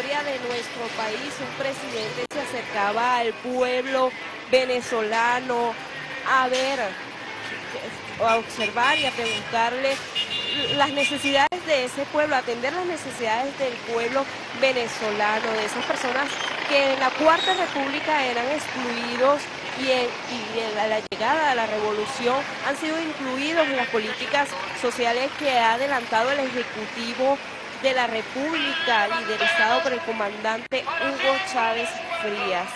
historia de nuestro país un presidente se acercaba al pueblo venezolano a ver, a observar y a preguntarle las necesidades de ese pueblo, atender las necesidades del pueblo venezolano, de esas personas que en la Cuarta República eran excluidos y, en, la llegada de la revolución han sido incluidos en las políticas sociales que ha adelantado el Ejecutivo de la República liderizado por el comandante Hugo Chávez Frías.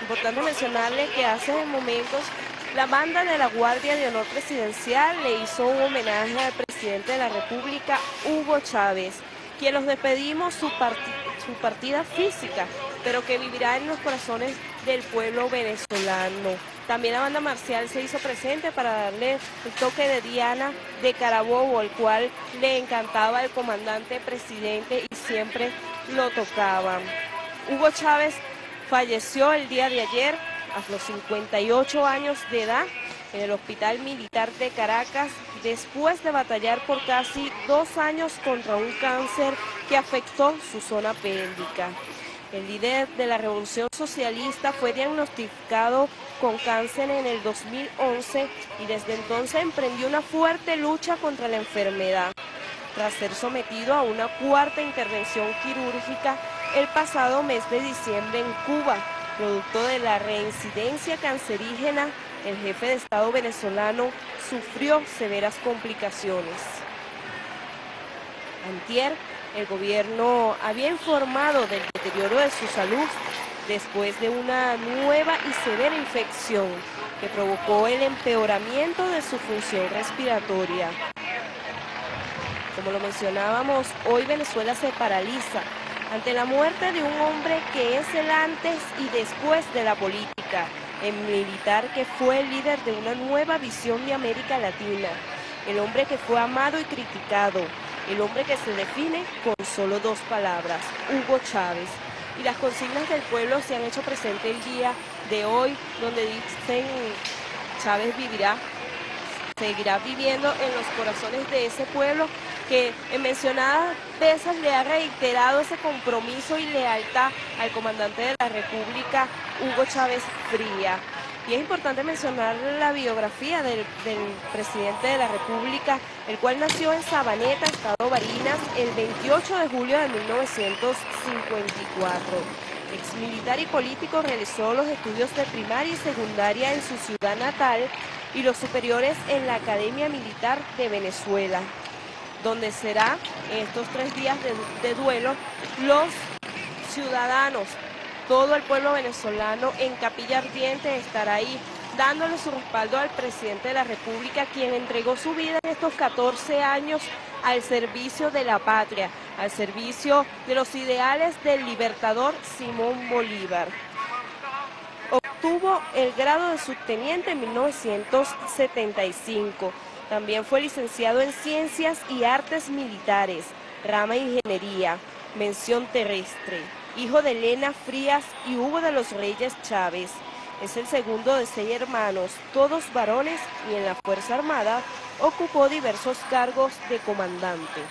Importante mencionarle que hace momentos la banda de la Guardia de Honor Presidencial le hizo un homenaje al presidente de la República, Hugo Chávez, quien los despedimos su, su partida física, pero que vivirá en los corazones del pueblo venezolano. También la banda marcial se hizo presente para darle el toque de Diana de Carabobo, el cual le encantaba el comandante presidente y siempre lo tocaban. Hugo Chávez falleció el día de ayer a los 58 años de edad en el Hospital Militar de Caracas después de batallar por casi dos años contra un cáncer que afectó su zona pélvica. El líder de la Revolución Socialista fue diagnosticado con cáncer en el 2011 y desde entonces emprendió una fuerte lucha contra la enfermedad. Tras ser sometido a una cuarta intervención quirúrgica el pasado mes de diciembre en Cuba, producto de la reincidencia cancerígena, el jefe de Estado venezolano sufrió severas complicaciones. Antier, el gobierno había informado del deterioro de su salud después de una nueva y severa infección que provocó el empeoramiento de su función respiratoria. Como lo mencionábamos, hoy Venezuela se paraliza ante la muerte de un hombre que es el antes y después de la política, el militar que fue el líder de una nueva visión de América Latina, el hombre que fue amado y criticado, el hombre que se define con solo dos palabras, Hugo Chávez. Y las consignas del pueblo se han hecho presente el día de hoy, donde dicen Chávez vivirá, seguirá viviendo en los corazones de ese pueblo que en mencionadas veces le ha reiterado ese compromiso y lealtad al comandante de la República, Hugo Chávez Fría. Y es importante mencionar la biografía del, presidente de la República, el cual nació en Sabaneta, Estado Barinas, el 28 de julio de 1954. Ex militar y político, realizó los estudios de primaria y secundaria en su ciudad natal y los superiores en la Academia Militar de Venezuela donde será en estos tres días de, duelo los ciudadanos, todo el pueblo venezolano en Capilla Ardiente estará ahí dándole su respaldo al presidente de la República, quien entregó su vida en estos 14 años al servicio de la patria, al servicio de los ideales del libertador Simón Bolívar. Obtuvo el grado de subteniente en 1975 también fue licenciado en Ciencias y Artes Militares, rama Ingeniería, mención terrestre. Hijo de Elena Frías y Hugo de los Reyes Chávez. Es el segundo de seis hermanos, todos varones, y en la Fuerza Armada ocupó diversos cargos de comandante.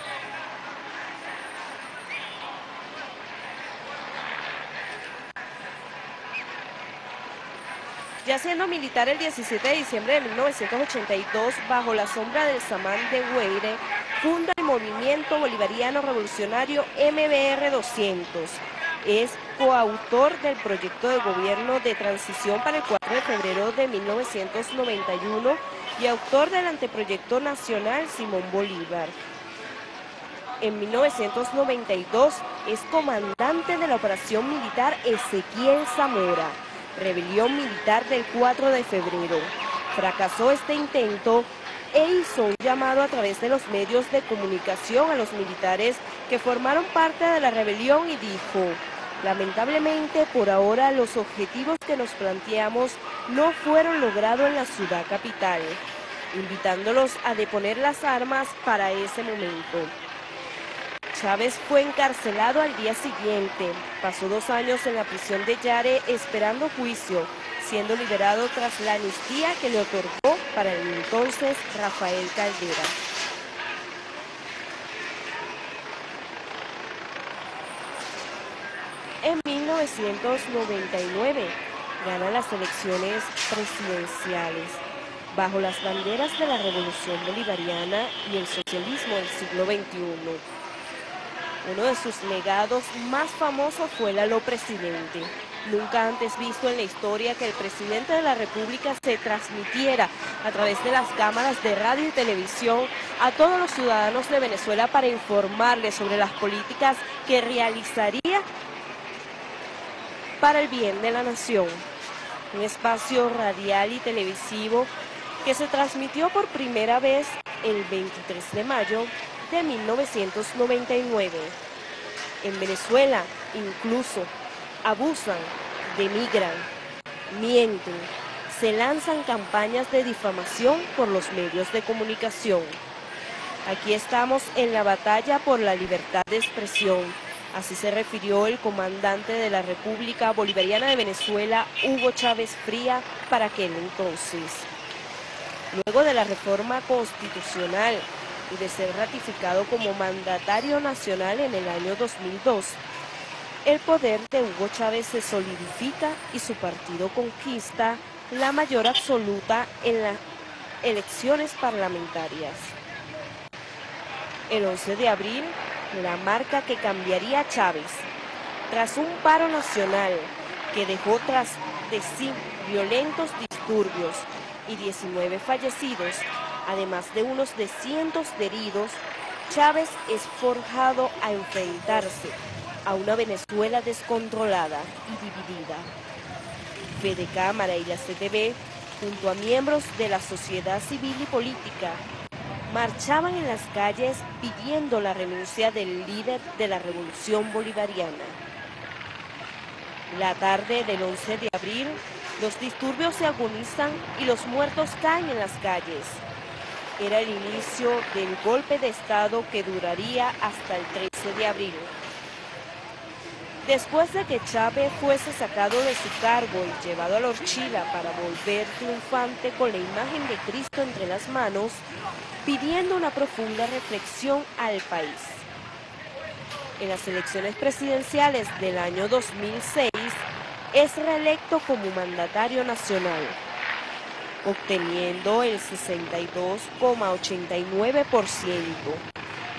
Ya siendo militar el 17 de diciembre de 1982, bajo la sombra del Samán de Weire, funda el Movimiento Bolivariano Revolucionario MBR 200. Es coautor del proyecto de gobierno de transición para el 4 de febrero de 1991 y autor del anteproyecto nacional Simón Bolívar. En 1992 es comandante de la operación militar Ezequiel Zamora rebelión militar del 4 de febrero. Fracasó este intento e hizo un llamado a través de los medios de comunicación a los militares que formaron parte de la rebelión y dijo, lamentablemente por ahora los objetivos que nos planteamos no fueron logrados en la ciudad capital, invitándolos a deponer las armas para ese momento. Chávez fue encarcelado al día siguiente. Pasó dos años en la prisión de Yare esperando juicio, siendo liberado tras la amnistía que le otorgó para el entonces Rafael Caldera. 1999 gana las elecciones presidenciales. Bajo las banderas de la Revolución Bolivariana y el socialismo del siglo XXI. Uno de sus legados más famosos fue el lo presidente, nunca antes visto en la historia que el presidente de la República se transmitiera a través de las cámaras de radio y televisión a todos los ciudadanos de Venezuela para informarles sobre las políticas que realizaría para el bien de la nación. Un espacio radial y televisivo que se transmitió por primera vez el 23 de mayo de 1999. En Venezuela, incluso, abusan, demigran, mienten, se lanzan campañas de difamación por los medios de comunicación. Aquí estamos en la batalla por la libertad de expresión. Así se refirió el comandante de la República Bolivariana de Venezuela, Hugo Chávez Fría, para aquel entonces. Luego de la reforma constitucional y de ser ratificado como mandatario nacional en el año 2002, el poder de Hugo Chávez se solidifica y su partido conquista la mayor absoluta en las elecciones parlamentarias. El 11 de abril, la marca que cambiaría a Chávez, tras un paro nacional que dejó tras de sí violentos disturbios y 19 fallecidos, además de unos de cientos de heridos, Chávez es forjado a enfrentarse a una Venezuela descontrolada y dividida. Fede Cámara y la CTV, junto a miembros de la sociedad civil y política, marchaban en las calles pidiendo la renuncia del líder de la revolución bolivariana. La tarde del 11 de abril, los disturbios se agonizan y los muertos caen en las calles. Era el inicio del golpe de Estado que duraría hasta el 13 de abril. Después de que Chávez fuese sacado de su cargo y llevado a la horchila para volver triunfante con la imagen de Cristo entre las manos, pidiendo una profunda reflexión al país. En las elecciones presidenciales del año 2006, es reelecto como mandatario nacional, obteniendo el 62,89%,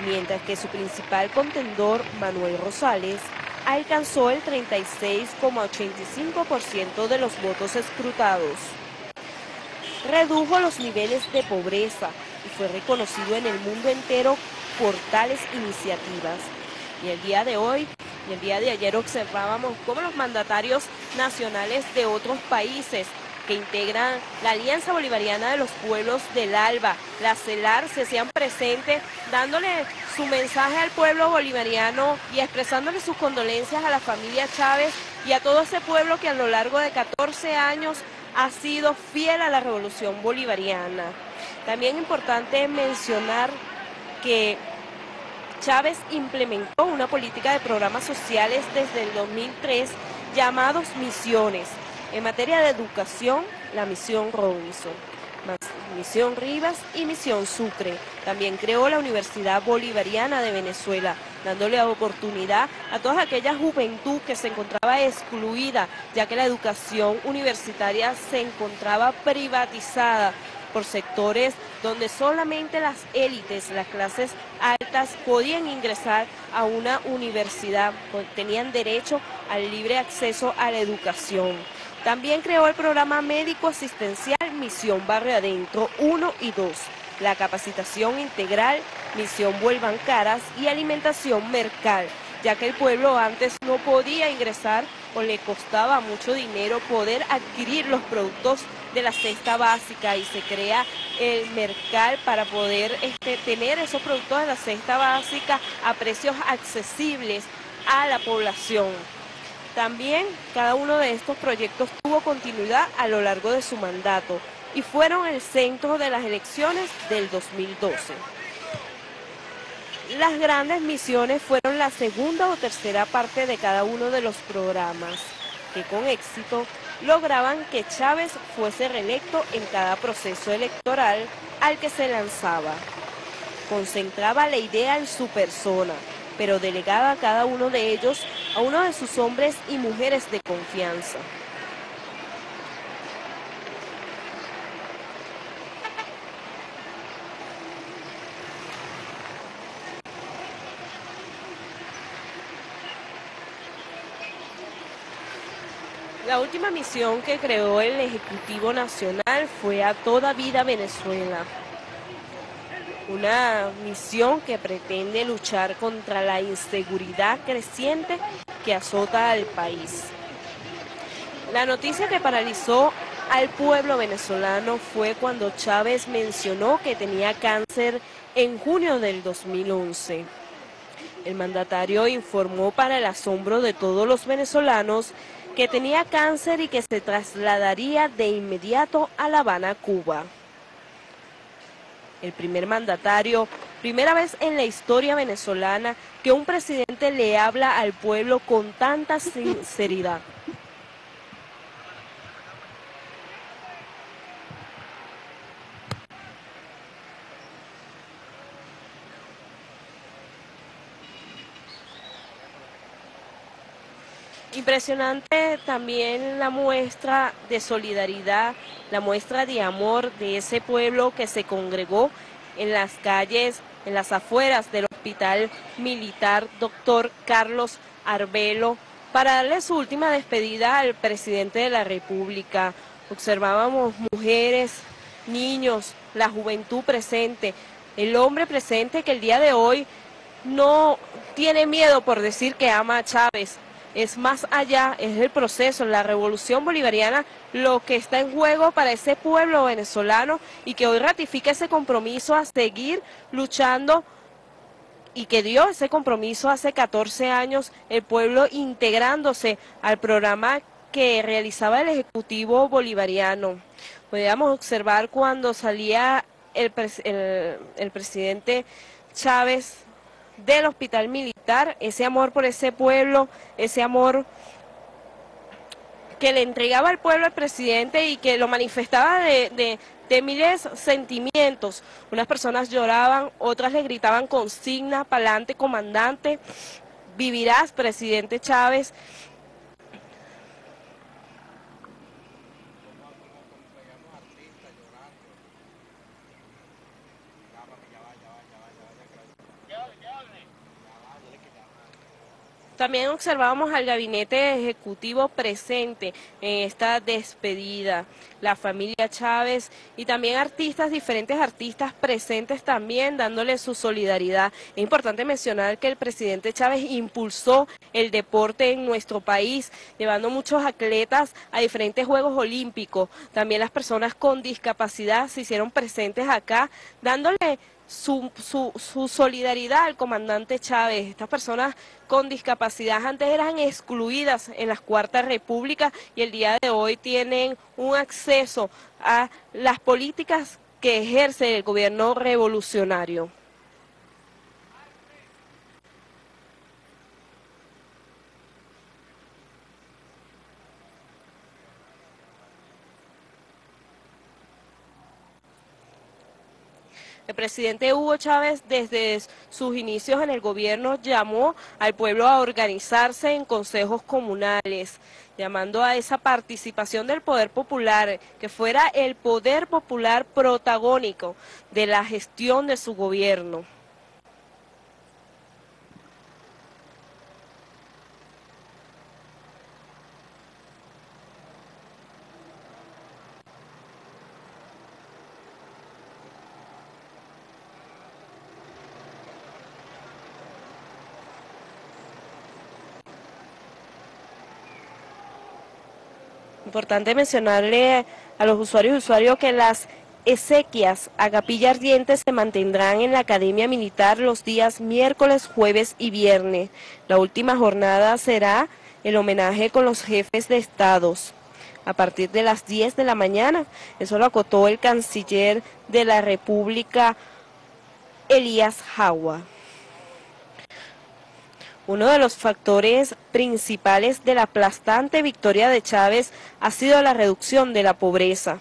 mientras que su principal contendor, Manuel Rosales, alcanzó el 36,85% de los votos escrutados. Redujo los niveles de pobreza y fue reconocido en el mundo entero por tales iniciativas. Y el día de hoy y el día de ayer observábamos cómo los mandatarios nacionales de otros países que integran la Alianza Bolivariana de los Pueblos del ALBA, la CELAR, se hacían presentes dándole su mensaje al pueblo bolivariano y expresándole sus condolencias a la familia Chávez y a todo ese pueblo que a lo largo de 14 años ha sido fiel a la revolución bolivariana. También importante mencionar que Chávez implementó una política de programas sociales desde el 2003 llamados misiones, en materia de educación, la misión Robinson, misión Rivas y misión Sucre. También creó la Universidad Bolivariana de Venezuela, dándole oportunidad a toda aquella juventud que se encontraba excluida, ya que la educación universitaria se encontraba privatizada por sectores donde solamente las élites, las clases altas podían ingresar a una universidad, tenían derecho al libre acceso a la educación. También creó el programa médico asistencial Misión Barrio Adentro 1 y 2, la capacitación integral Misión Vuelvan Caras y alimentación Mercal, ya que el pueblo antes no podía ingresar o le costaba mucho dinero poder adquirir los productos de la cesta básica y se crea el Mercal para poder este, tener esos productos de la cesta básica a precios accesibles a la población. También cada uno de estos proyectos tuvo continuidad a lo largo de su mandato y fueron el centro de las elecciones del 2012. Las grandes misiones fueron la segunda o tercera parte de cada uno de los programas, que con éxito lograban que Chávez fuese reelecto en cada proceso electoral al que se lanzaba. Concentraba la idea en su persona, pero delegada a cada uno de ellos a uno de sus hombres y mujeres de confianza. La última misión que creó el Ejecutivo Nacional fue a toda vida Venezuela. Una misión que pretende luchar contra la inseguridad creciente que azota al país. La noticia que paralizó al pueblo venezolano fue cuando Chávez mencionó que tenía cáncer en junio del 2011. El mandatario informó para el asombro de todos los venezolanos que tenía cáncer y que se trasladaría de inmediato a La Habana, Cuba. El primer mandatario, primera vez en la historia venezolana que un presidente le habla al pueblo con tanta sinceridad. Impresionante también la muestra de solidaridad, la muestra de amor de ese pueblo que se congregó en las calles, en las afueras del hospital militar doctor Carlos Arbelo para darle su última despedida al presidente de la República. Observábamos mujeres, niños, la juventud presente, el hombre presente que el día de hoy no tiene miedo por decir que ama a Chávez, es más allá, es el proceso, la revolución bolivariana, lo que está en juego para ese pueblo venezolano y que hoy ratifica ese compromiso a seguir luchando y que dio ese compromiso hace 14 años el pueblo integrándose al programa que realizaba el Ejecutivo Bolivariano. Podíamos observar cuando salía el, el presidente Chávez del hospital militar, ese amor por ese pueblo, ese amor que le entregaba al pueblo al presidente y que lo manifestaba de, de, miles sentimientos. Unas personas lloraban, otras le gritaban consigna, pa'lante comandante, vivirás, presidente Chávez. También observamos al gabinete ejecutivo presente en esta despedida, la familia Chávez y también artistas, diferentes artistas presentes también dándole su solidaridad. Es importante mencionar que el presidente Chávez impulsó el deporte en nuestro país, llevando muchos atletas a diferentes Juegos Olímpicos. También las personas con discapacidad se hicieron presentes acá, dándole su, su, su, solidaridad al comandante Chávez. Estas personas con discapacidad antes eran excluidas en las cuartas repúblicas y el día de hoy tienen un acceso a las políticas que ejerce el gobierno revolucionario. Presidente Hugo Chávez desde sus inicios en el gobierno llamó al pueblo a organizarse en consejos comunales, llamando a esa participación del poder popular, que fuera el poder popular protagónico de la gestión de su gobierno. Importante mencionarle a los usuarios y usuarios que las exequias a capilla ardiente se mantendrán en la Academia Militar los días miércoles, jueves y viernes. La última jornada será el homenaje con los jefes de estados a partir de las 10 de la mañana. Eso lo acotó el canciller de la República, Elías Jagua. Uno de los factores principales de la aplastante victoria de Chávez ha sido la reducción de la pobreza.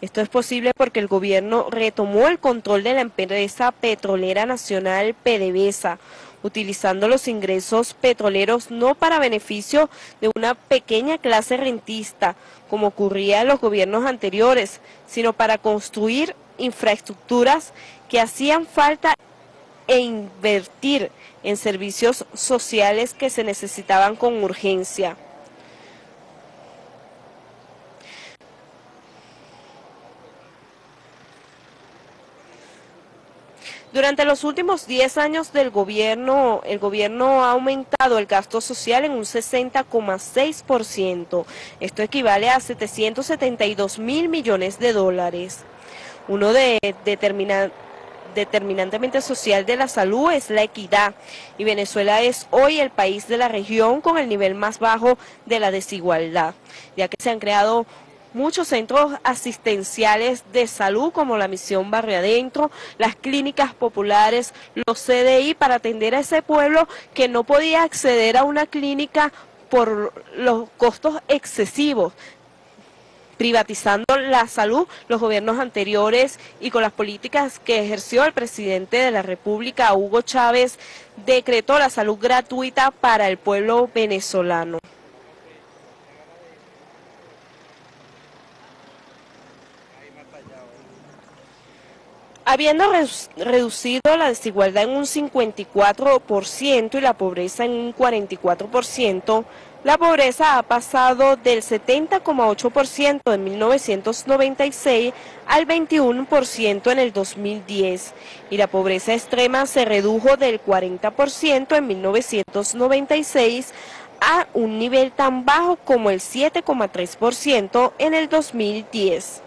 Esto es posible porque el gobierno retomó el control de la empresa petrolera nacional PDVSA, utilizando los ingresos petroleros no para beneficio de una pequeña clase rentista, como ocurría en los gobiernos anteriores, sino para construir infraestructuras que hacían falta e invertir en servicios sociales que se necesitaban con urgencia. Durante los últimos 10 años del gobierno, el gobierno ha aumentado el gasto social en un 60,6%. Esto equivale a 772 mil millones de dólares. Uno de determinantemente social de la salud es la equidad. Y Venezuela es hoy el país de la región con el nivel más bajo de la desigualdad, ya que se han creado muchos centros asistenciales de salud como la Misión Barrio Adentro, las clínicas populares, los CDI para atender a ese pueblo que no podía acceder a una clínica por los costos excesivos privatizando la salud los gobiernos anteriores y con las políticas que ejerció el presidente de la República, Hugo Chávez, decretó la salud gratuita para el pueblo venezolano. Habiendo reducido la desigualdad en un 54% y la pobreza en un 44%, la pobreza ha pasado del 70,8% en 1996 al 21% en el 2010 y la pobreza extrema se redujo del 40% en 1996 a un nivel tan bajo como el 7,3% en el 2010.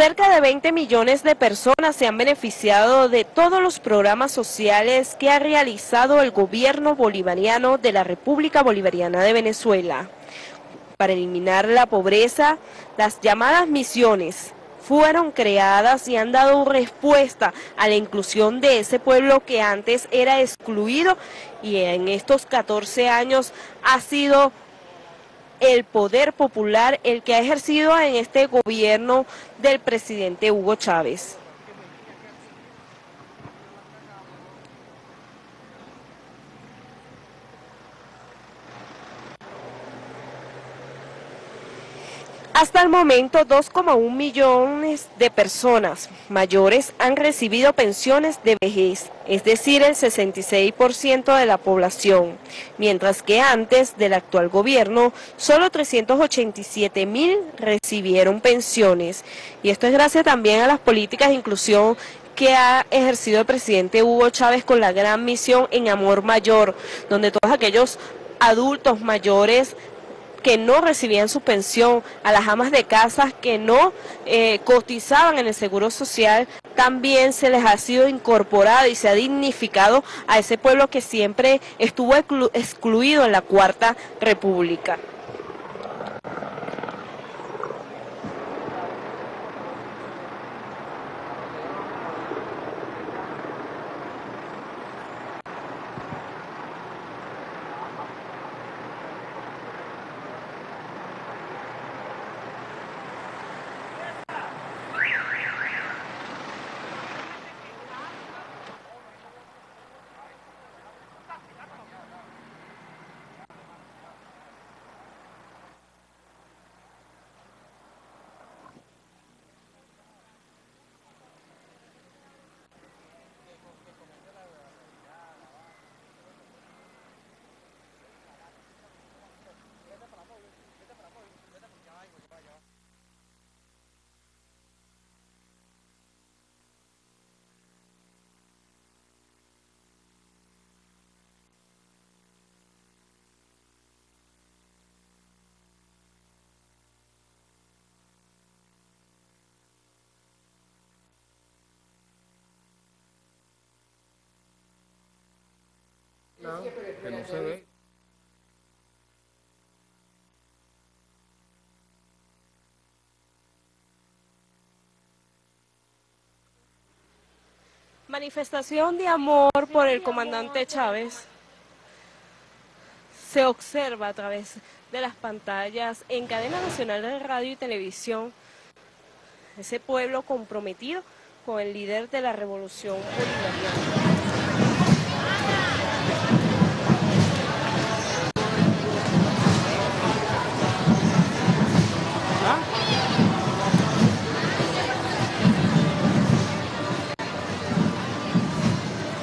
Cerca de 20 millones de personas se han beneficiado de todos los programas sociales que ha realizado el gobierno bolivariano de la República Bolivariana de Venezuela. Para eliminar la pobreza, las llamadas misiones fueron creadas y han dado respuesta a la inclusión de ese pueblo que antes era excluido y en estos 14 años ha sido el poder popular el que ha ejercido en este gobierno del presidente Hugo Chávez. Hasta el momento, 2,1 millones de personas mayores han recibido pensiones de vejez, es decir, el 66% de la población, mientras que antes del actual gobierno, solo 387 mil recibieron pensiones. Y esto es gracias también a las políticas de inclusión que ha ejercido el presidente Hugo Chávez con la gran misión en Amor Mayor, donde todos aquellos adultos mayores que no recibían su pensión, a las amas de casa que no eh, cotizaban en el Seguro Social, también se les ha sido incorporado y se ha dignificado a ese pueblo que siempre estuvo excluido en la Cuarta República. Que no se ve. Manifestación de amor por el comandante Chávez se observa a través de las pantallas en cadena nacional de radio y televisión, ese pueblo comprometido con el líder de la revolución bolivariana.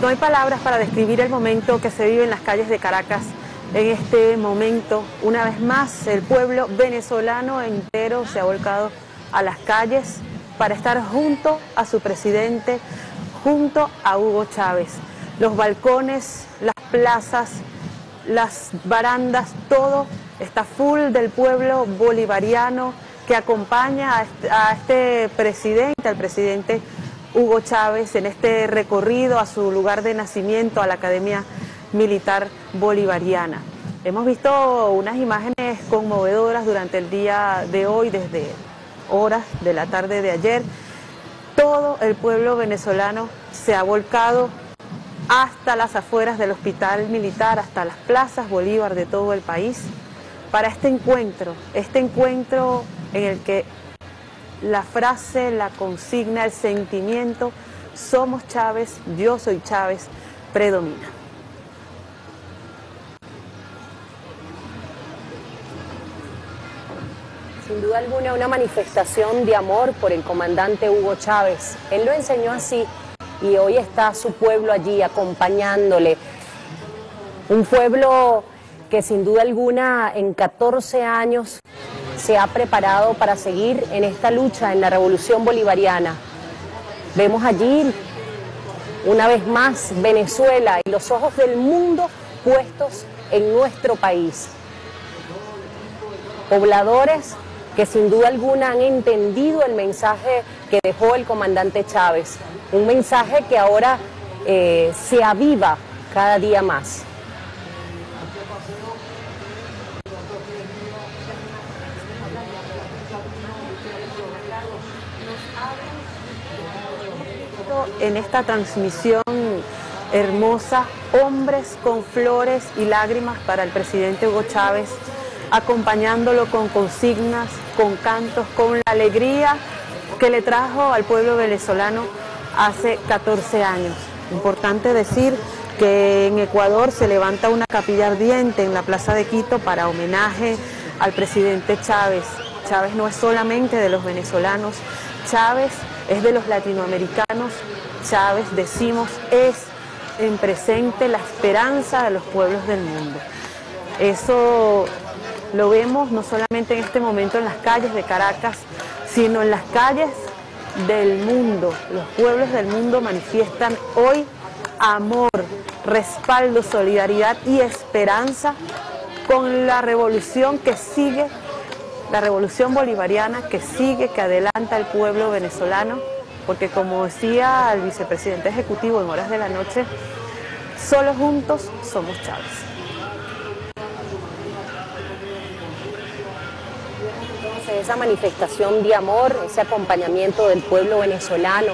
No hay palabras para describir el momento que se vive en las calles de Caracas. En este momento, una vez más, el pueblo venezolano entero se ha volcado a las calles para estar junto a su presidente, junto a Hugo Chávez. Los balcones, las plazas, las barandas, todo está full del pueblo bolivariano que acompaña a este presidente, al presidente Hugo Chávez en este recorrido a su lugar de nacimiento, a la Academia Militar Bolivariana. Hemos visto unas imágenes conmovedoras durante el día de hoy, desde horas de la tarde de ayer. Todo el pueblo venezolano se ha volcado hasta las afueras del hospital militar, hasta las plazas Bolívar de todo el país, para este encuentro, este encuentro en el que la frase, la consigna, el sentimiento, somos Chávez, yo soy Chávez, predomina. Sin duda alguna una manifestación de amor por el comandante Hugo Chávez. Él lo enseñó así y hoy está su pueblo allí acompañándole. Un pueblo que sin duda alguna en 14 años se ha preparado para seguir en esta lucha en la revolución bolivariana. Vemos allí una vez más Venezuela y los ojos del mundo puestos en nuestro país. Pobladores que sin duda alguna han entendido el mensaje que dejó el comandante Chávez, un mensaje que ahora eh, se aviva cada día más. En esta transmisión hermosa, hombres con flores y lágrimas para el presidente Hugo Chávez, acompañándolo con consignas, con cantos, con la alegría que le trajo al pueblo venezolano hace 14 años. Importante decir que en Ecuador se levanta una capilla ardiente en la Plaza de Quito para homenaje al presidente Chávez. Chávez no es solamente de los venezolanos, Chávez es de los latinoamericanos, Chávez, decimos, es en presente la esperanza de los pueblos del mundo. Eso lo vemos no solamente en este momento en las calles de Caracas, sino en las calles del mundo. Los pueblos del mundo manifiestan hoy amor, respaldo, solidaridad y esperanza con la revolución que sigue la revolución bolivariana que sigue, que adelanta al pueblo venezolano, porque como decía el vicepresidente ejecutivo en horas de la noche, solo juntos somos Chávez. Esa manifestación de amor, ese acompañamiento del pueblo venezolano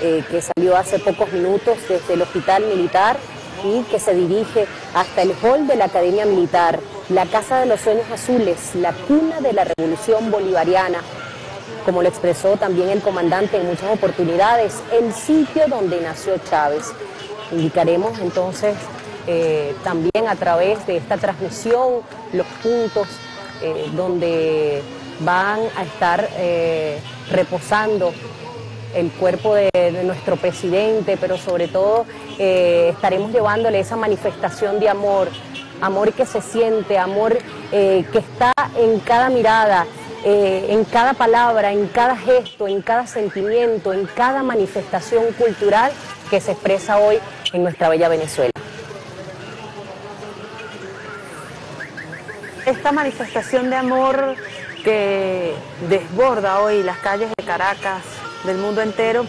eh, que salió hace pocos minutos desde el hospital militar y que se dirige hasta el hall de la Academia Militar la Casa de los Sueños Azules, la cuna de la revolución bolivariana, como lo expresó también el comandante en muchas oportunidades, el sitio donde nació Chávez. Indicaremos entonces eh, también a través de esta transmisión los puntos eh, donde van a estar eh, reposando el cuerpo de, nuestro presidente, pero sobre todo estaremos llevándole esa manifestación de amor amor que se siente, amor que está en cada mirada, eh, en cada palabra, en cada gesto, en cada sentimiento, en cada manifestación cultural que se expresa hoy en nuestra bella Venezuela. Esta manifestación de amor que desborda hoy las calles de Caracas, del mundo entero,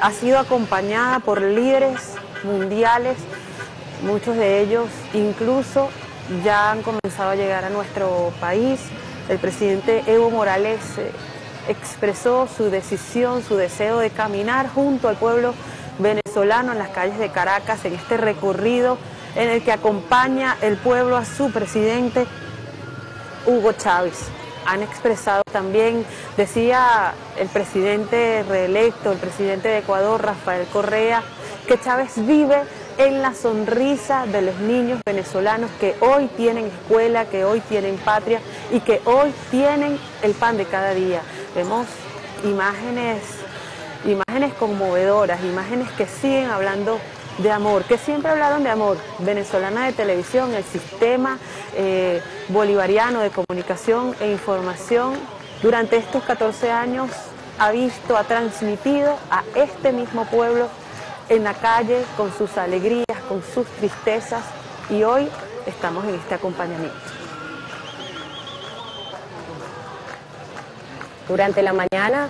ha sido acompañada por líderes mundiales Muchos de ellos incluso ya han comenzado a llegar a nuestro país. El presidente Evo Morales eh, expresó su decisión, su deseo de caminar junto al pueblo venezolano en las calles de Caracas en este recorrido en el que acompaña el pueblo a su presidente Hugo Chávez. Han expresado también, decía el presidente reelecto, el presidente de Ecuador, Rafael Correa, que Chávez vive en la sonrisa de los niños venezolanos que hoy tienen escuela, que hoy tienen patria y que hoy tienen el pan de cada día. Vemos imágenes, imágenes conmovedoras, imágenes que siguen hablando de amor, que siempre hablaron de amor. Venezolana de televisión, el sistema eh, bolivariano de comunicación e información, durante estos 14 años ha visto, ha transmitido a este mismo pueblo en la calle con sus alegrías, con sus tristezas y hoy estamos en este acompañamiento. Durante la mañana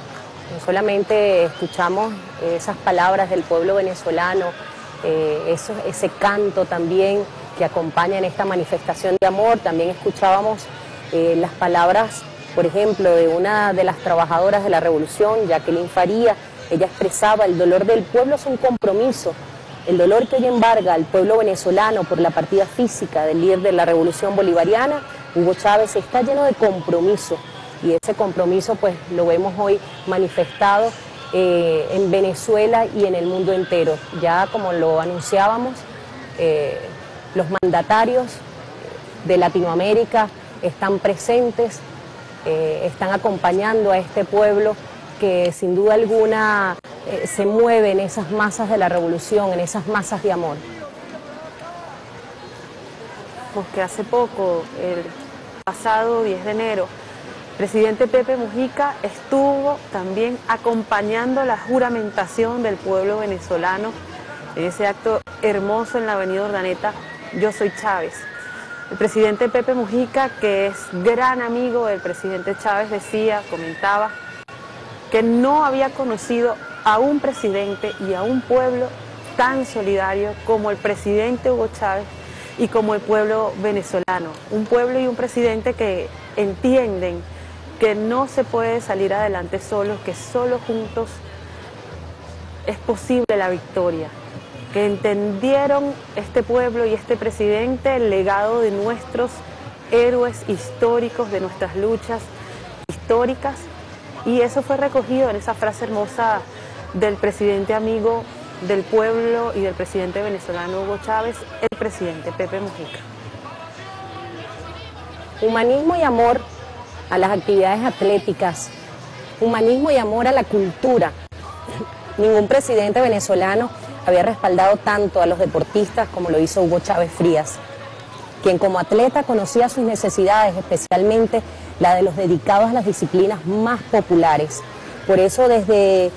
solamente escuchamos esas palabras del pueblo venezolano, eh, ese canto también que acompaña en esta manifestación de amor. También escuchábamos eh, las palabras, por ejemplo, de una de las trabajadoras de la revolución, Jacqueline Faría. Ella expresaba, el dolor del pueblo es un compromiso. El dolor que hoy embarga al pueblo venezolano por la partida física del líder de la revolución bolivariana, Hugo Chávez, está lleno de compromiso. Y ese compromiso pues lo vemos hoy manifestado eh, en Venezuela y en el mundo entero. Ya como lo anunciábamos, eh, los mandatarios de Latinoamérica están presentes, eh, están acompañando a este pueblo que sin duda alguna se mueve en esas masas de la revolución, en esas masas de amor. Porque hace poco, el pasado 10 de enero, presidente Pepe Mujica estuvo también acompañando la juramentación del pueblo venezolano en ese acto hermoso en la avenida Ordaneta, Yo Soy Chávez. El presidente Pepe Mujica, que es gran amigo del presidente Chávez, decía, comentaba, que no había conocido a un presidente y a un pueblo tan solidario como el presidente Hugo Chávez y como el pueblo venezolano. Un pueblo y un presidente que entienden que no se puede salir adelante solo, que solo juntos es posible la victoria, que entendieron este pueblo y este presidente el legado de nuestros héroes históricos, de nuestras luchas históricas, y eso fue recogido en esa frase hermosa del presidente amigo del pueblo y del presidente venezolano Hugo Chávez, el presidente Pepe Mujica. Humanismo y amor a las actividades atléticas, humanismo y amor a la cultura. Ningún presidente venezolano había respaldado tanto a los deportistas como lo hizo Hugo Chávez Frías, quien como atleta conocía sus necesidades, especialmente la de los dedicados a las disciplinas más populares. Por eso desde, eh,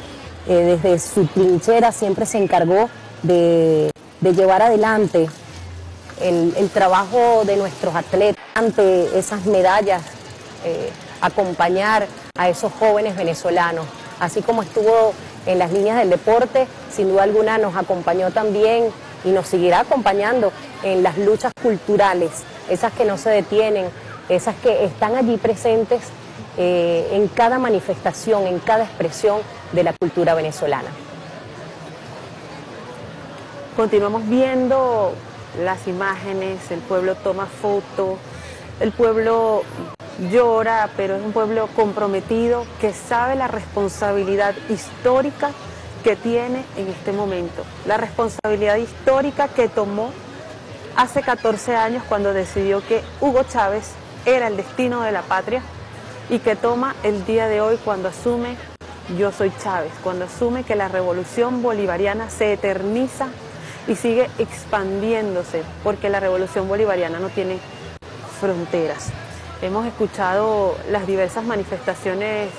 desde su trinchera siempre se encargó de, llevar adelante el, trabajo de nuestros atletas ante esas medallas eh, acompañar a esos jóvenes venezolanos. Así como estuvo en las líneas del deporte, sin duda alguna nos acompañó también y nos seguirá acompañando en las luchas culturales, esas que no se detienen, esas que están allí presentes eh, en cada manifestación, en cada expresión de la cultura venezolana. Continuamos viendo las imágenes, el pueblo toma fotos, el pueblo llora, pero es un pueblo comprometido que sabe la responsabilidad histórica que tiene en este momento, la responsabilidad histórica que tomó hace 14 años cuando decidió que Hugo Chávez era el destino de la patria y que toma el día de hoy cuando asume yo soy Chávez, cuando asume que la revolución bolivariana se eterniza y sigue expandiéndose, porque la revolución bolivariana no tiene fronteras. Hemos escuchado las diversas manifestaciones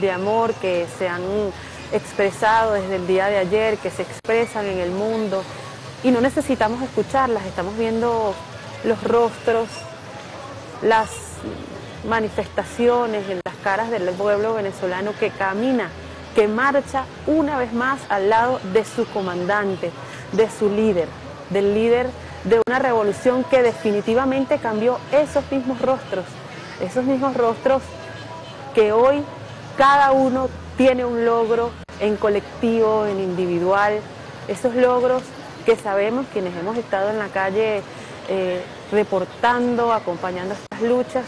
de amor que se han expresado desde el día de ayer, que se expresan en el mundo y no necesitamos escucharlas, estamos viendo los rostros, las manifestaciones en las caras del pueblo venezolano que camina, que marcha una vez más al lado de su comandante, de su líder, del líder de una revolución que definitivamente cambió esos mismos rostros esos mismos rostros que hoy cada uno tiene un logro en colectivo, en individual, esos logros que sabemos quienes hemos estado en la calle eh, reportando, acompañando estas luchas,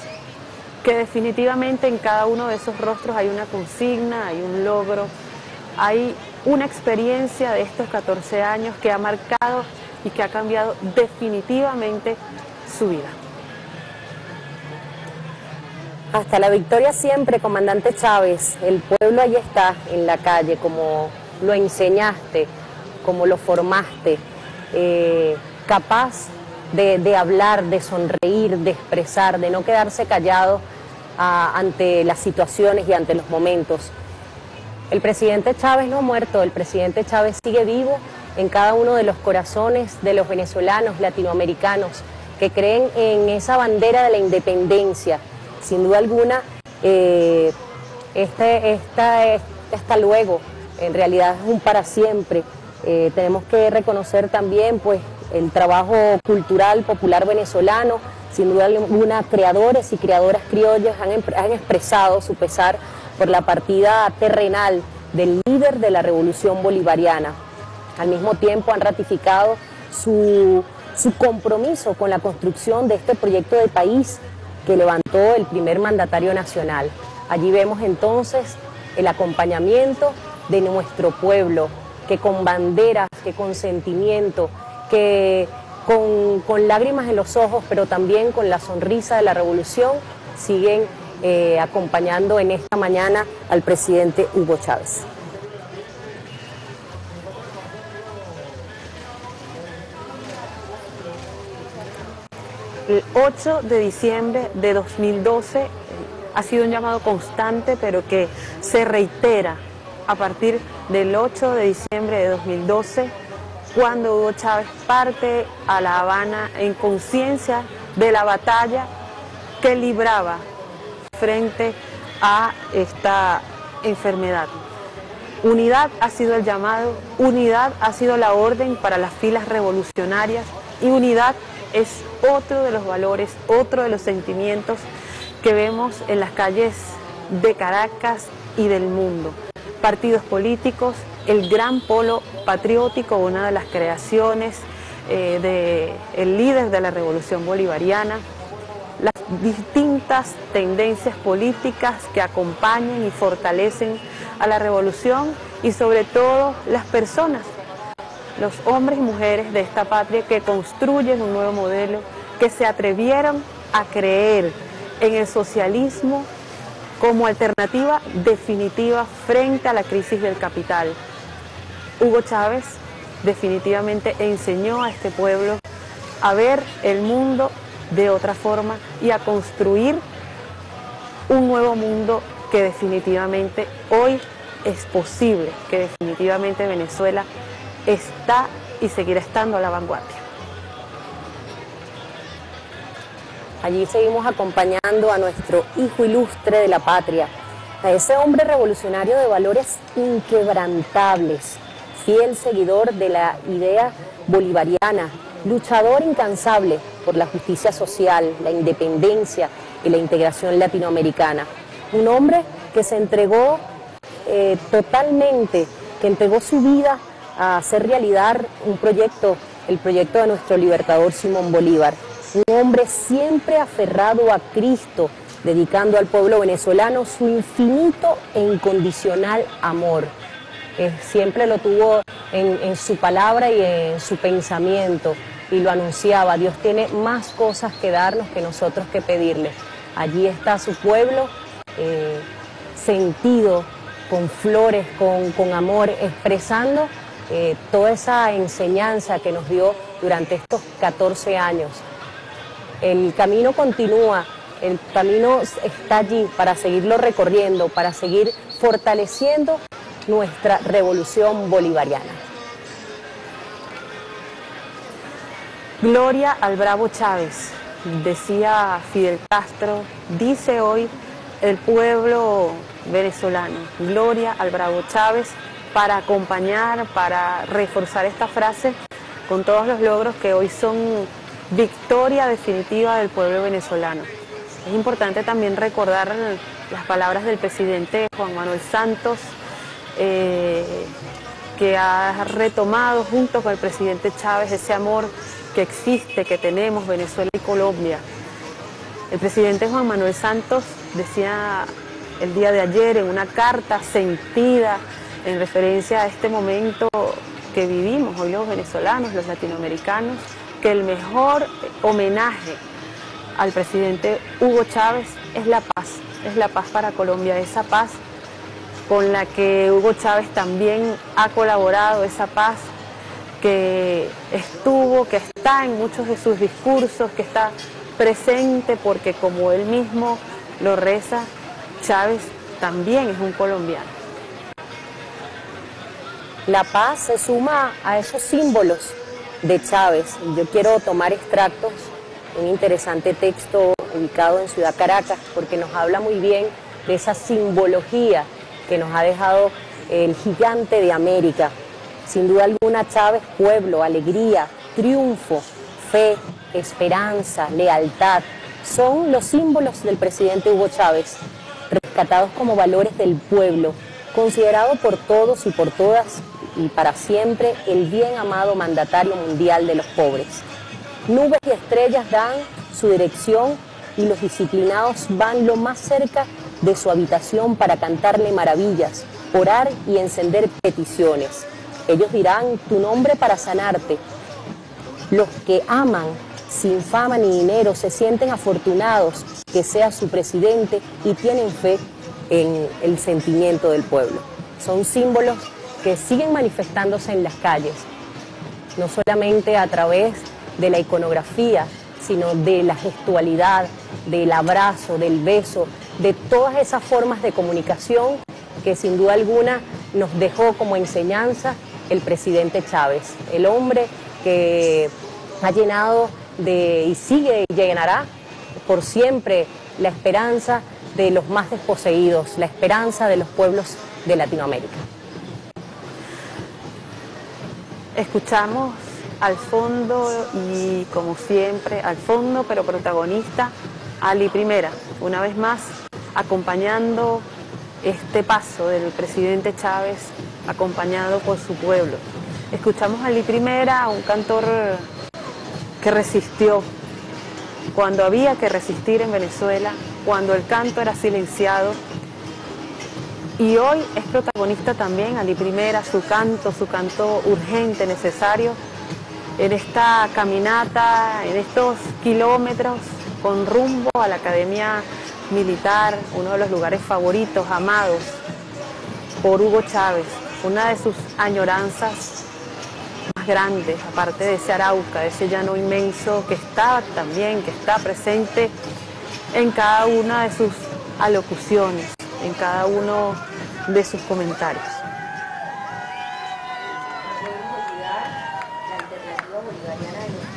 que definitivamente en cada uno de esos rostros hay una consigna, hay un logro, hay una experiencia de estos 14 años que ha marcado y que ha cambiado definitivamente su vida. Hasta la victoria siempre, comandante Chávez. El pueblo ahí está, en la calle, como lo enseñaste, como lo formaste, eh, capaz de, hablar, de sonreír, de expresar, de no quedarse callado ah, ante las situaciones y ante los momentos. El presidente Chávez no ha muerto, el presidente Chávez sigue vivo en cada uno de los corazones de los venezolanos, latinoamericanos, que creen en esa bandera de la independencia sin duda alguna, eh, este, esta, hasta luego, en realidad es un para siempre. Eh, tenemos que reconocer también pues, el trabajo cultural popular venezolano, sin duda alguna creadores y creadoras criollas han, expresado su pesar por la partida terrenal del líder de la revolución bolivariana. Al mismo tiempo han ratificado su, su compromiso con la construcción de este proyecto de país que levantó el primer mandatario nacional. Allí vemos entonces el acompañamiento de nuestro pueblo, que con banderas, que con sentimiento, que con, lágrimas en los ojos, pero también con la sonrisa de la revolución, siguen eh, acompañando en esta mañana al presidente Hugo Chávez. El 8 de diciembre de 2012 eh, ha sido un llamado constante, pero que se reitera a partir del 8 de diciembre de 2012, cuando Hugo Chávez parte a La Habana en conciencia de la batalla que libraba frente a esta enfermedad. Unidad ha sido el llamado, unidad ha sido la orden para las filas revolucionarias y unidad es otro de los valores, otro de los sentimientos que vemos en las calles de Caracas y del mundo. Partidos políticos, el gran polo patriótico, una de las creaciones eh, del líder de la revolución bolivariana, las distintas tendencias políticas que acompañan y fortalecen a la revolución y sobre todo las personas los hombres y mujeres de esta patria que construyen un nuevo modelo, que se atrevieron a creer en el socialismo como alternativa definitiva frente a la crisis del capital. Hugo Chávez definitivamente enseñó a este pueblo a ver el mundo de otra forma y a construir un nuevo mundo que definitivamente hoy es posible, que definitivamente Venezuela está y seguirá estando a la vanguardia. Allí seguimos acompañando a nuestro hijo ilustre de la patria, a ese hombre revolucionario de valores inquebrantables, fiel seguidor de la idea bolivariana, luchador incansable por la justicia social, la independencia y la integración latinoamericana. Un hombre que se entregó eh, totalmente, que entregó su vida a hacer realidad un proyecto, el proyecto de nuestro libertador Simón Bolívar. Un hombre siempre aferrado a Cristo, dedicando al pueblo venezolano su infinito e incondicional amor. Eh, siempre lo tuvo en, su palabra y en su pensamiento y lo anunciaba. Dios tiene más cosas que darnos que nosotros que pedirle. Allí está su pueblo eh, sentido, con flores, con, con amor, expresando eh, toda esa enseñanza que nos dio durante estos 14 años. El camino continúa, el camino está allí para seguirlo recorriendo, para seguir fortaleciendo nuestra revolución bolivariana. Gloria al bravo Chávez, decía Fidel Castro, dice hoy el pueblo venezolano. Gloria al bravo Chávez, para acompañar, para reforzar esta frase con todos los logros que hoy son victoria definitiva del pueblo venezolano. Es importante también recordar las palabras del presidente Juan Manuel Santos, eh, que ha retomado junto con el presidente Chávez ese amor que existe, que tenemos Venezuela y Colombia. El presidente Juan Manuel Santos decía el día de ayer en una carta sentida en referencia a este momento que vivimos hoy los venezolanos, los latinoamericanos, que el mejor homenaje al presidente Hugo Chávez es la paz, es la paz para Colombia, esa paz con la que Hugo Chávez también ha colaborado, esa paz que estuvo, que está en muchos de sus discursos, que está presente porque como él mismo lo reza, Chávez también es un colombiano. La paz se suma a esos símbolos de Chávez. Yo quiero tomar extractos, un interesante texto ubicado en Ciudad Caracas, porque nos habla muy bien de esa simbología que nos ha dejado el gigante de América. Sin duda alguna, Chávez, pueblo, alegría, triunfo, fe, esperanza, lealtad, son los símbolos del presidente Hugo Chávez, rescatados como valores del pueblo, considerado por todos y por todas y para siempre el bien amado mandatario mundial de los pobres. Nubes y estrellas dan su dirección y los disciplinados van lo más cerca de su habitación para cantarle maravillas, orar y encender peticiones. Ellos dirán tu nombre para sanarte. Los que aman sin fama ni dinero se sienten afortunados que sea su presidente y tienen fe en el sentimiento del pueblo. Son símbolos que siguen manifestándose en las calles, no solamente a través de la iconografía, sino de la gestualidad, del abrazo, del beso, de todas esas formas de comunicación que sin duda alguna nos dejó como enseñanza el presidente Chávez, el hombre que ha llenado de y sigue y llenará por siempre la esperanza de los más desposeídos, la esperanza de los pueblos de Latinoamérica. Escuchamos al fondo y como siempre, al fondo, pero protagonista, Ali Primera, una vez más acompañando este paso del presidente Chávez, acompañado por su pueblo. Escuchamos a Ali Primera, un cantor que resistió cuando había que resistir en Venezuela, cuando el canto era silenciado y hoy es protagonista también Ali Primera, su canto, su canto urgente, necesario, en esta caminata, en estos kilómetros con rumbo a la Academia Militar, uno de los lugares favoritos, amados por Hugo Chávez, una de sus añoranzas más grandes, aparte de ese Arauca, de ese llano inmenso que está también, que está presente en cada una de sus alocuciones, en cada uno de sus comentarios.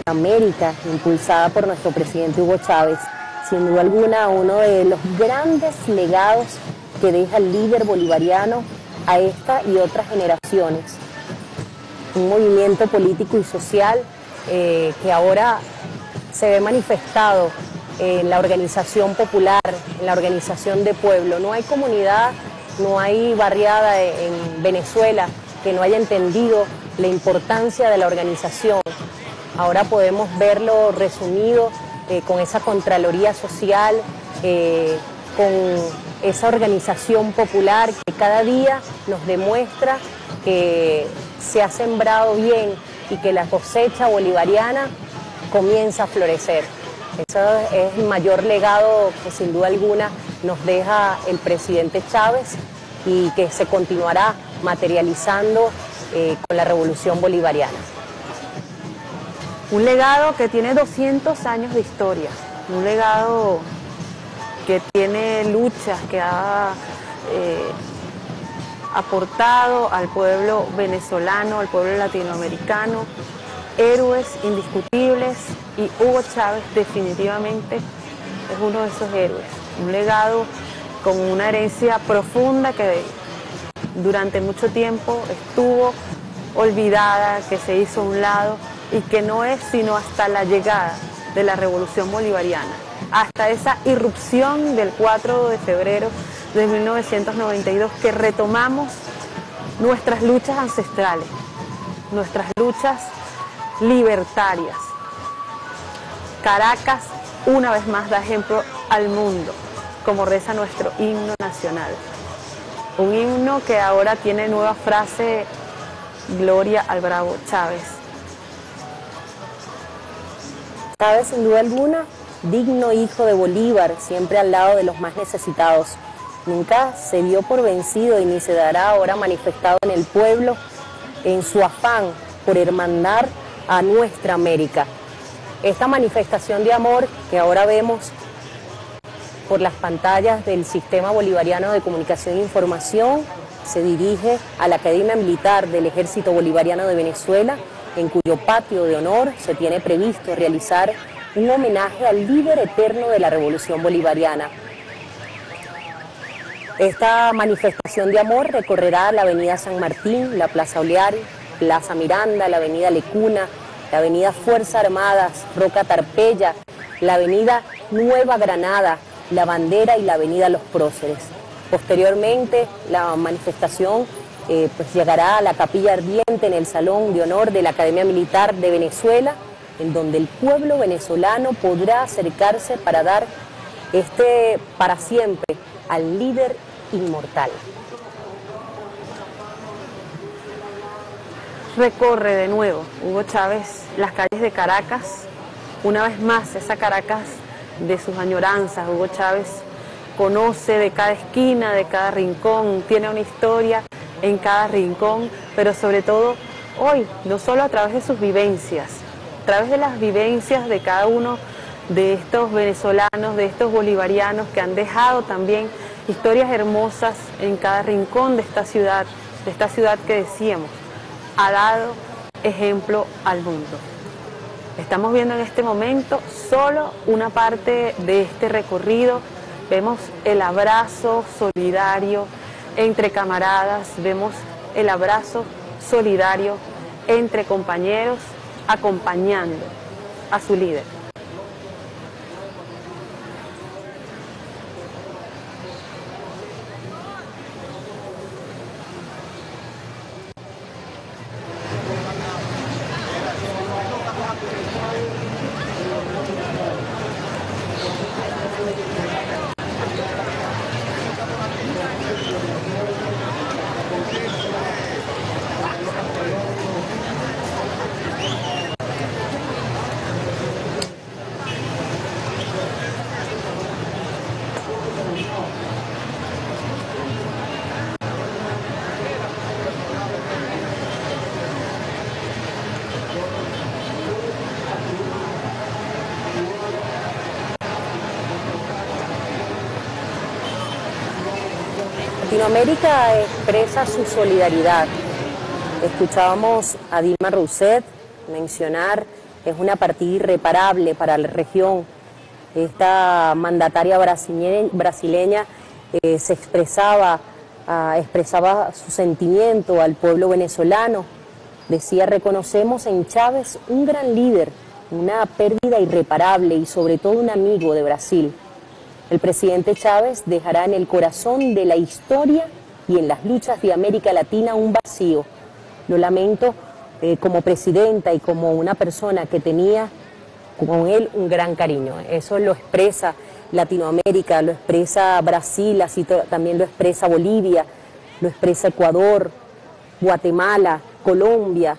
América, impulsada por nuestro presidente Hugo Chávez, sin duda alguna uno de los grandes legados que deja el líder bolivariano a esta y otras generaciones. Un movimiento político y social eh, que ahora se ve manifestado en la organización popular, en la organización de pueblo. No hay comunidad no hay barriada en Venezuela que no haya entendido la importancia de la organización. Ahora podemos verlo resumido eh, con esa Contraloría Social, eh, con esa organización popular que cada día nos demuestra que se ha sembrado bien y que la cosecha bolivariana comienza a florecer. Eso es el mayor legado que sin duda alguna nos deja el presidente Chávez y que se continuará materializando eh, con la revolución bolivariana. Un legado que tiene 200 años de historia, un legado que tiene luchas, que ha eh, aportado al pueblo venezolano, al pueblo latinoamericano, héroes indiscutibles y Hugo Chávez definitivamente es uno de esos héroes. Un legado con una herencia profunda que durante mucho tiempo estuvo olvidada, que se hizo a un lado y que no es sino hasta la llegada de la revolución bolivariana, hasta esa irrupción del 4 de febrero de 1992 que retomamos nuestras luchas ancestrales, nuestras luchas libertarias. Caracas una vez más da ejemplo al mundo, como reza nuestro himno nacional. Un himno que ahora tiene nueva frase, Gloria al Bravo Chávez. Chávez, sin duda alguna, digno hijo de Bolívar, siempre al lado de los más necesitados. Nunca se dio por vencido y ni se dará ahora manifestado en el pueblo en su afán por hermandar a nuestra América. Esta manifestación de amor que ahora vemos por las pantallas del Sistema Bolivariano de Comunicación e Información se dirige a la Academia Militar del Ejército Bolivariano de Venezuela, en cuyo patio de honor se tiene previsto realizar un homenaje al líder eterno de la Revolución Bolivariana. Esta manifestación de amor recorrerá la Avenida San Martín, la Plaza Oleari, Plaza Miranda, la Avenida Lecuna, la Avenida Fuerzas Armadas, Roca Tarpeya, la Avenida Nueva Granada, la Bandera y la Avenida Los Próceres. Posteriormente, la manifestación eh, pues llegará a la Capilla Ardiente en el Salón de Honor de la Academia Militar de Venezuela, en donde el pueblo venezolano podrá acercarse para dar este para siempre al líder inmortal. Recorre de nuevo Hugo Chávez las calles de Caracas, una vez más esa Caracas de sus añoranzas. Hugo Chávez conoce de cada esquina, de cada rincón, tiene una historia en cada rincón, pero sobre todo hoy, no solo a través de sus vivencias, a través de las vivencias de cada uno de estos venezolanos, de estos bolivarianos que han dejado también historias hermosas en cada rincón de esta ciudad, de esta ciudad que decíamos, ha dado ejemplo al mundo. Estamos viendo en este momento solo una parte de este recorrido. Vemos el abrazo solidario entre camaradas, vemos el abrazo solidario entre compañeros acompañando a su líder. Latinoamérica expresa su solidaridad. Escuchábamos a Dilma Rousseff mencionar, es una partida irreparable para la región. Esta mandataria brasileña, eh, se expresaba, ah, expresaba su sentimiento al pueblo venezolano. Decía, reconocemos en Chávez un gran líder, una pérdida irreparable y sobre todo un amigo de Brasil. El presidente Chávez dejará en el corazón de la historia y en las luchas de América Latina un vacío. Lo lamento eh, como presidenta y como una persona que tenía con él un gran cariño. Eso lo expresa Latinoamérica, lo expresa Brasil, así también lo expresa Bolivia, lo expresa Ecuador, Guatemala, Colombia,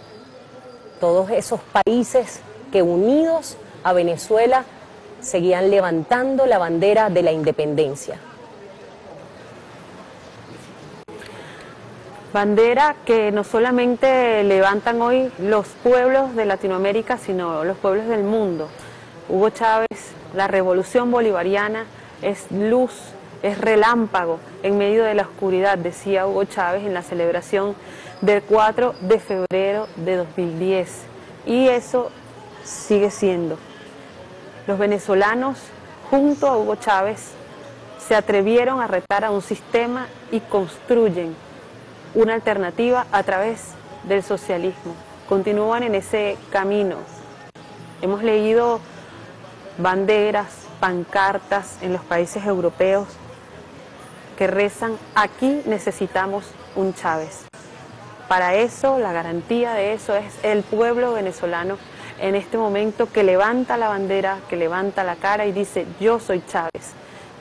todos esos países que unidos a Venezuela seguían levantando la bandera de la independencia. Bandera que no solamente levantan hoy los pueblos de Latinoamérica, sino los pueblos del mundo. Hugo Chávez, la revolución bolivariana es luz, es relámpago en medio de la oscuridad, decía Hugo Chávez en la celebración del 4 de febrero de 2010. Y eso sigue siendo los venezolanos, junto a Hugo Chávez, se atrevieron a retar a un sistema y construyen una alternativa a través del socialismo. Continúan en ese camino. Hemos leído banderas, pancartas en los países europeos que rezan, aquí necesitamos un Chávez. Para eso, la garantía de eso es el pueblo venezolano en este momento que levanta la bandera, que levanta la cara y dice, yo soy Chávez,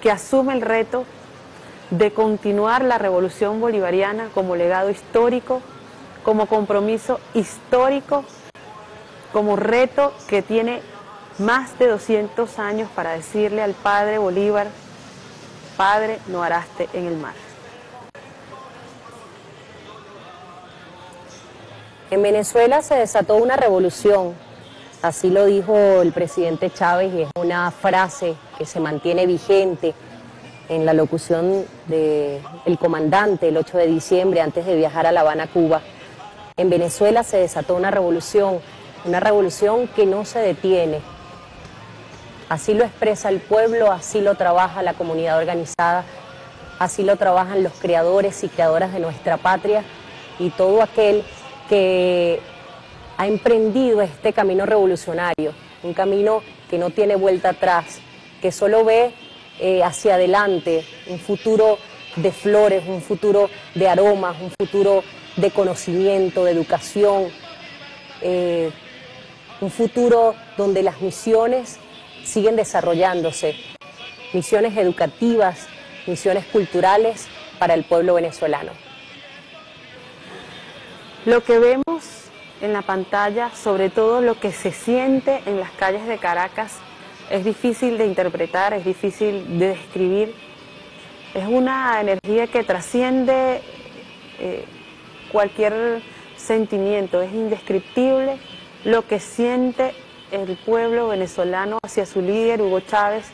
que asume el reto de continuar la revolución bolivariana como legado histórico, como compromiso histórico, como reto que tiene más de 200 años para decirle al padre Bolívar, padre, no haraste en el mar. En Venezuela se desató una revolución, así lo dijo el presidente Chávez y es una frase que se mantiene vigente en la locución del comandante el 8 de diciembre antes de viajar a La Habana, Cuba. En Venezuela se desató una revolución, una revolución que no se detiene. Así lo expresa el pueblo, así lo trabaja la comunidad organizada, así lo trabajan los creadores y creadoras de nuestra patria y todo aquel que ha emprendido este camino revolucionario, un camino que no tiene vuelta atrás, que solo ve eh, hacia adelante un futuro de flores, un futuro de aromas, un futuro de conocimiento, de educación, eh, un futuro donde las misiones siguen desarrollándose, misiones educativas, misiones culturales para el pueblo venezolano. Lo que vemos en la pantalla, sobre todo lo que se siente en las calles de Caracas, es difícil de interpretar, es difícil de describir. Es una energía que trasciende eh, cualquier sentimiento, es indescriptible lo que siente el pueblo venezolano hacia su líder Hugo Chávez,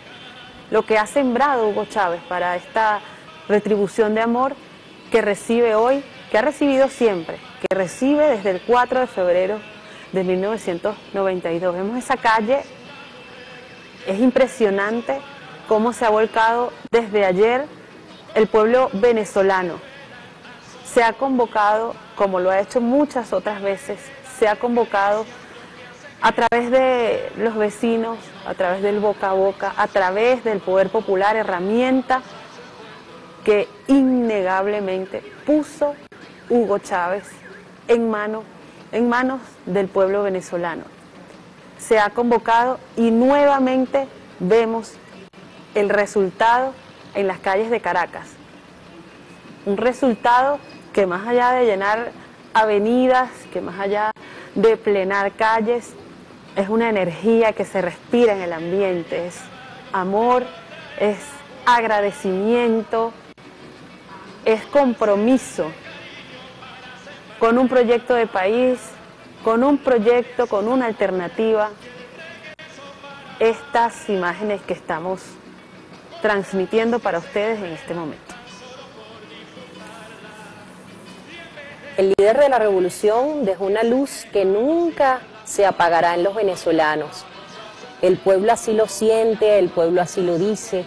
lo que ha sembrado Hugo Chávez para esta retribución de amor que recibe hoy, que ha recibido siempre, que recibe desde el 4 de febrero de 1992. Vemos esa calle, es impresionante cómo se ha volcado desde ayer el pueblo venezolano. Se ha convocado, como lo ha hecho muchas otras veces, se ha convocado a través de los vecinos, a través del boca a boca, a través del poder popular, herramienta que innegablemente puso Hugo Chávez en, mano, en manos del pueblo venezolano. Se ha convocado y nuevamente vemos el resultado en las calles de Caracas. Un resultado que más allá de llenar avenidas, que más allá de plenar calles, es una energía que se respira en el ambiente, es amor, es agradecimiento, es compromiso con un proyecto de país, con un proyecto, con una alternativa, estas imágenes que estamos transmitiendo para ustedes en este momento. El líder de la revolución dejó una luz que nunca se apagará en los venezolanos. El pueblo así lo siente, el pueblo así lo dice,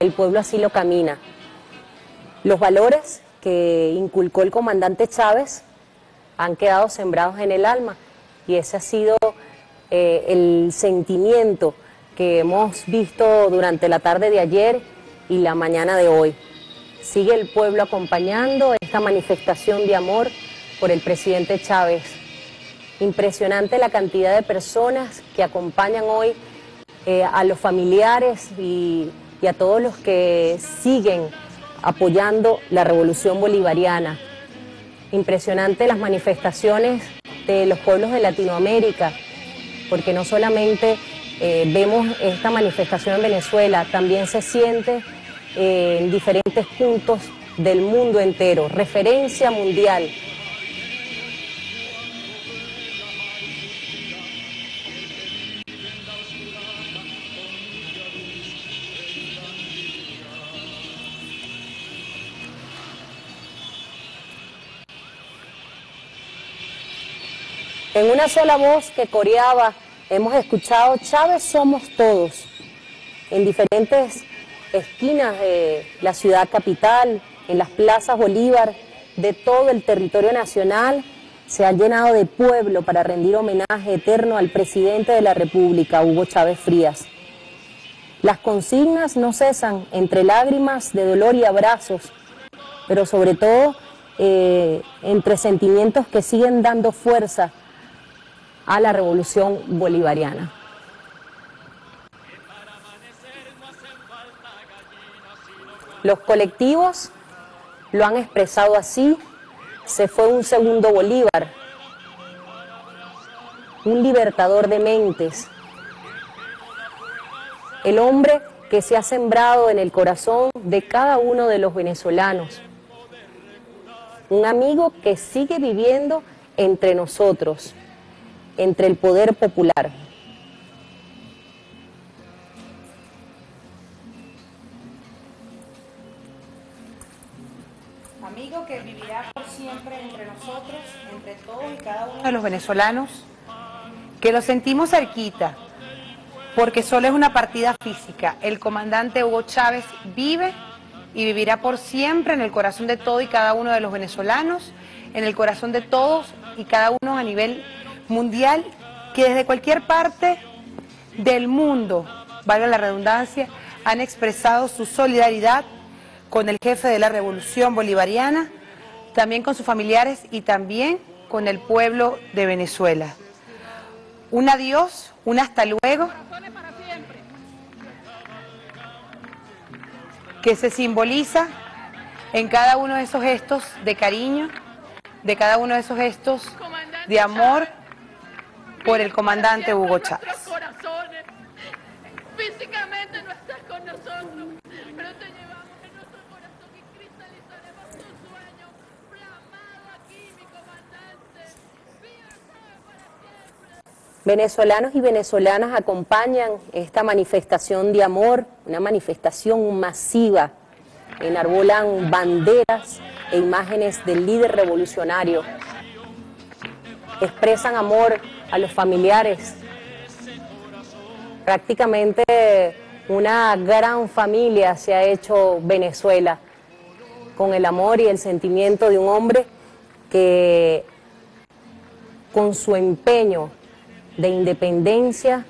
el pueblo así lo camina. Los valores que inculcó el comandante Chávez han quedado sembrados en el alma y ese ha sido eh, el sentimiento que hemos visto durante la tarde de ayer y la mañana de hoy. Sigue el pueblo acompañando esta manifestación de amor por el presidente Chávez. Impresionante la cantidad de personas que acompañan hoy eh, a los familiares y a todos los que siguen apoyando la revolución bolivariana impresionante las manifestaciones de los pueblos de Latinoamérica, porque no solamente eh, vemos esta manifestación en Venezuela, también se siente eh, en diferentes puntos del mundo entero, referencia mundial En una sola voz que coreaba, hemos escuchado Chávez somos todos, en diferentes esquinas de la ciudad capital, en las plazas Bolívar, de todo el territorio nacional, se han llenado de pueblo para rendir homenaje eterno al presidente de la República, Hugo Chávez Frías. Las consignas no cesan entre lágrimas de dolor y abrazos, pero sobre todo eh, entre sentimientos que siguen dando fuerza a la revolución bolivariana. Los colectivos lo han expresado así, se fue un segundo Bolívar, un libertador de mentes, el hombre que se ha sembrado en el corazón de cada uno de los venezolanos, un amigo que sigue viviendo entre nosotros, entre el poder popular. Amigo que vivirá por siempre entre nosotros, entre todos y cada uno de los venezolanos, que lo sentimos cerquita, porque solo es una partida física. El comandante Hugo Chávez vive y vivirá por siempre en el corazón de todo y cada uno de los venezolanos, en el corazón de todos y cada uno a nivel mundial, que desde cualquier parte del mundo, valga la redundancia, han expresado su solidaridad con el jefe de la revolución bolivariana, también con sus familiares y también con el pueblo de Venezuela. Un adiós, un hasta luego. que se simboliza en cada uno de esos gestos de cariño, de cada uno de esos gestos de amor por el comandante Hugo Chávez. Físicamente no estás con nosotros, pero te llevamos en nuestro corazón y cristalizaremos tu sueño plasmado aquí, mi comandante. Venezolanos y venezolanas acompañan esta manifestación de amor, una manifestación masiva. Enarbolan banderas e imágenes del líder revolucionario. Expresan amor a los familiares. Prácticamente una gran familia se ha hecho Venezuela con el amor y el sentimiento de un hombre que con su empeño de independencia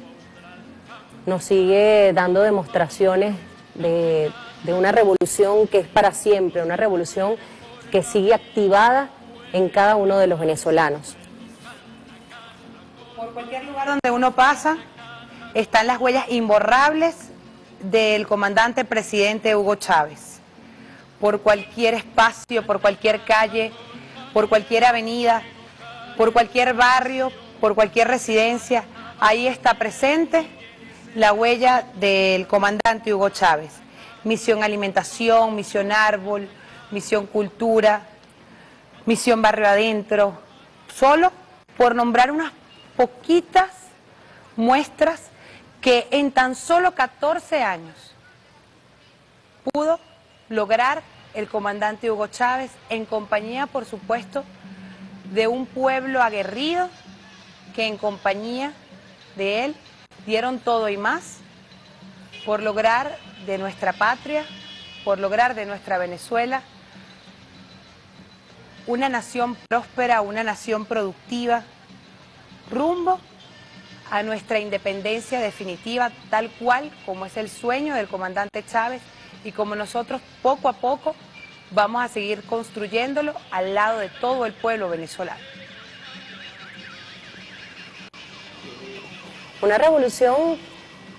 nos sigue dando demostraciones de, de, una revolución que es para siempre, una revolución que sigue activada en cada uno de los venezolanos. Por cualquier lugar donde uno pasa están las huellas imborrables del comandante presidente Hugo Chávez. Por cualquier espacio, por cualquier calle, por cualquier avenida, por cualquier barrio, por cualquier residencia, ahí está presente la huella del comandante Hugo Chávez. Misión alimentación, misión árbol, misión cultura, misión barrio adentro, solo por nombrar unas poquitas muestras que en tan solo 14 años pudo lograr el comandante Hugo Chávez en compañía, por supuesto, de un pueblo aguerrido que en compañía de él dieron todo y más por lograr de nuestra patria, por lograr de nuestra Venezuela una nación próspera, una nación productiva, rumbo a nuestra independencia definitiva, tal cual como es el sueño del comandante Chávez y como nosotros poco a poco vamos a seguir construyéndolo al lado de todo el pueblo venezolano. Una revolución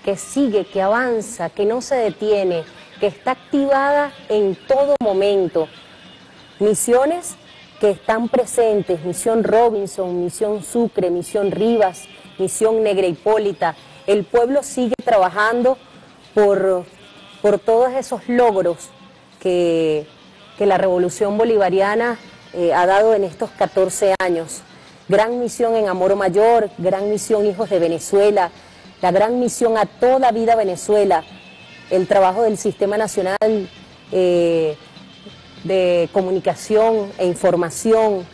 que sigue, que avanza, que no se detiene, que está activada en todo momento. Misiones que están presentes, Misión Robinson, Misión Sucre, Misión Rivas, Misión Negra Hipólita. El pueblo sigue trabajando por, por todos esos logros que, que la revolución bolivariana eh, ha dado en estos 14 años gran misión en Amor Mayor, gran misión Hijos de Venezuela, la gran misión a toda vida Venezuela, el trabajo del Sistema Nacional eh, de Comunicación e Información,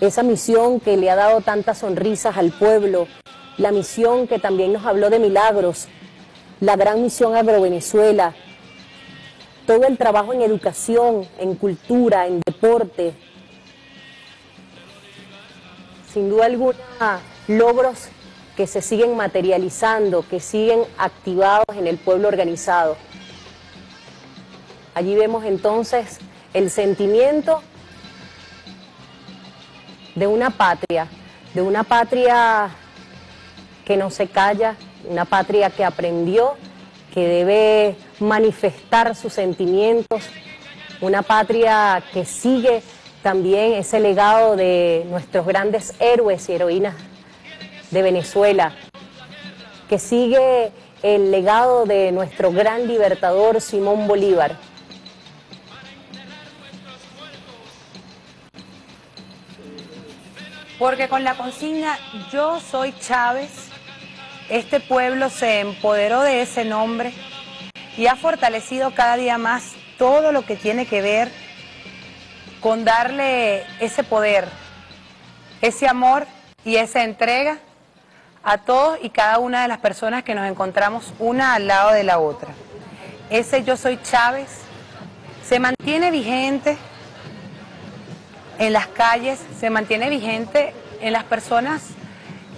esa misión que le ha dado tantas sonrisas al pueblo, la misión que también nos habló de milagros, la gran misión Agrovenezuela, todo el trabajo en educación, en cultura, en deporte, sin duda alguna, logros que se siguen materializando, que siguen activados en el pueblo organizado. Allí vemos entonces el sentimiento de una patria, de una patria que no se calla, una patria que aprendió, que debe manifestar sus sentimientos, una patria que sigue también ese legado de nuestros grandes héroes y heroínas de Venezuela, que sigue el legado de nuestro gran libertador Simón Bolívar. Porque con la consigna Yo soy Chávez, este pueblo se empoderó de ese nombre y ha fortalecido cada día más todo lo que tiene que ver con darle ese poder, ese amor y esa entrega a todos y cada una de las personas que nos encontramos una al lado de la otra. Ese yo soy Chávez se mantiene vigente en las calles, se mantiene vigente en las personas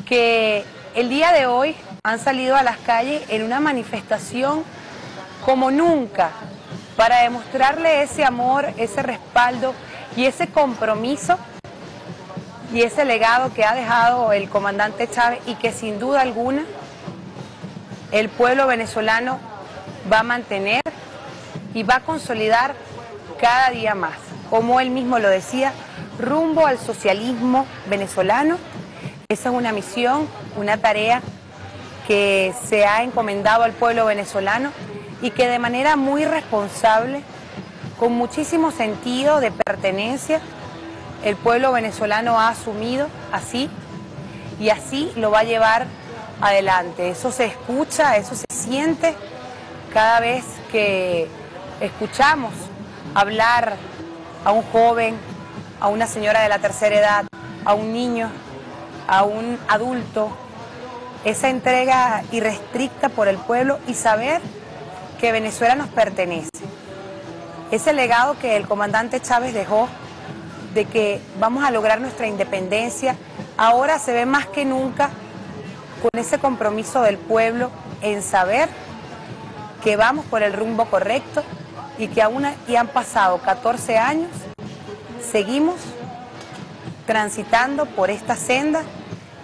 que el día de hoy han salido a las calles en una manifestación como nunca para demostrarle ese amor, ese respaldo y ese compromiso y ese legado que ha dejado el comandante Chávez y que sin duda alguna el pueblo venezolano va a mantener y va a consolidar cada día más, como él mismo lo decía, rumbo al socialismo venezolano. Esa es una misión, una tarea que se ha encomendado al pueblo venezolano y que de manera muy responsable, con muchísimo sentido de pertenencia, el pueblo venezolano ha asumido así y así lo va a llevar adelante. Eso se escucha, eso se siente cada vez que escuchamos hablar a un joven, a una señora de la tercera edad, a un niño, a un adulto, esa entrega irrestricta por el pueblo y saber que Venezuela nos pertenece. Ese legado que el comandante Chávez dejó de que vamos a lograr nuestra independencia, ahora se ve más que nunca con ese compromiso del pueblo en saber que vamos por el rumbo correcto y que aún y han pasado 14 años, seguimos transitando por esta senda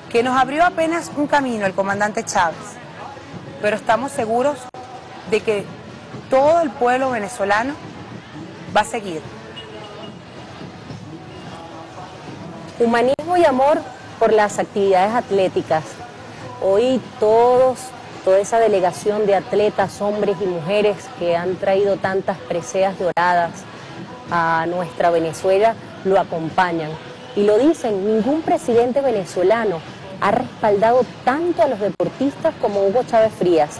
que nos abrió apenas un camino el comandante Chávez, pero estamos seguros de que todo el pueblo venezolano va a seguir. Humanismo y amor por las actividades atléticas. Hoy todos, toda esa delegación de atletas, hombres y mujeres que han traído tantas preseas doradas a nuestra Venezuela, lo acompañan. Y lo dicen, ningún presidente venezolano ha respaldado tanto a los deportistas como Hugo Chávez Frías,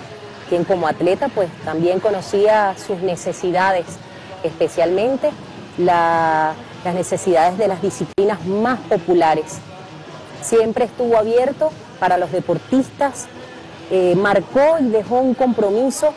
quien como atleta pues también conocía sus necesidades, especialmente las necesidades de las disciplinas más populares. Siempre estuvo abierto para los deportistas, eh, marcó y dejó un compromiso